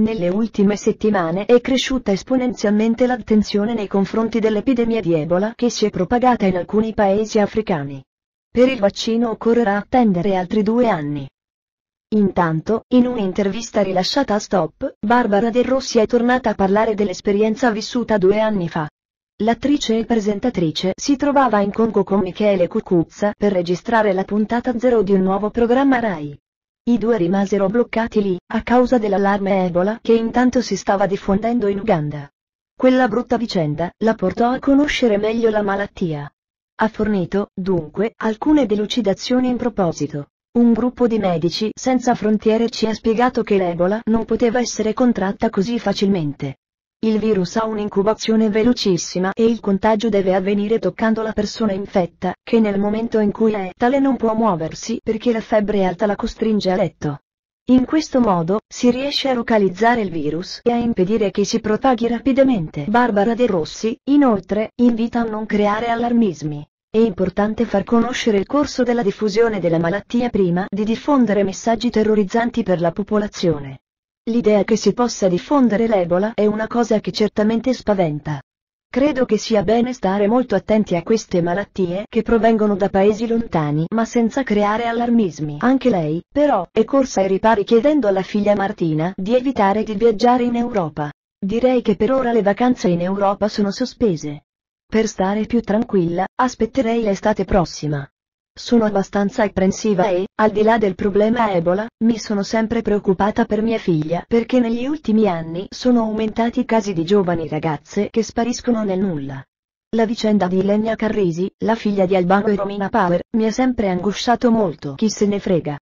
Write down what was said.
Nelle ultime settimane è cresciuta esponenzialmente l'attenzione nei confronti dell'epidemia di Ebola che si è propagata in alcuni paesi africani. Per il vaccino occorrerà attendere altri due anni. Intanto, in un'intervista rilasciata a Stop, Barbara De Rossi è tornata a parlare dell'esperienza vissuta due anni fa. L'attrice e presentatrice si trovava in Congo con Michele Cucuzza per registrare la puntata zero di un nuovo programma RAI. I due rimasero bloccati lì, a causa dell'allarme Ebola che intanto si stava diffondendo in Uganda. Quella brutta vicenda la portò a conoscere meglio la malattia. Ha fornito, dunque, alcune delucidazioni in proposito. Un gruppo di medici senza frontiere ci ha spiegato che l'Ebola non poteva essere contratta così facilmente. Il virus ha un'incubazione velocissima e il contagio deve avvenire toccando la persona infetta, che nel momento in cui è tale non può muoversi perché la febbre alta la costringe a letto. In questo modo, si riesce a localizzare il virus e a impedire che si propaghi rapidamente. Barbara De Rossi, inoltre, invita a non creare allarmismi. È importante far conoscere il corso della diffusione della malattia prima di diffondere messaggi terrorizzanti per la popolazione. L'idea che si possa diffondere l'Ebola è una cosa che certamente spaventa. Credo che sia bene stare molto attenti a queste malattie che provengono da paesi lontani ma senza creare allarmismi. Anche lei, però, è corsa ai ripari chiedendo alla figlia Martina di evitare di viaggiare in Europa. Direi che per ora le vacanze in Europa sono sospese. Per stare più tranquilla, aspetterei l'estate prossima. Sono abbastanza apprensiva e, al di là del problema Ebola, mi sono sempre preoccupata per mia figlia perché negli ultimi anni sono aumentati i casi di giovani ragazze che spariscono nel nulla. La vicenda di Ilenia Carrisi, la figlia di Albano e Romina Power, mi ha sempre angosciato molto. Chi se ne frega.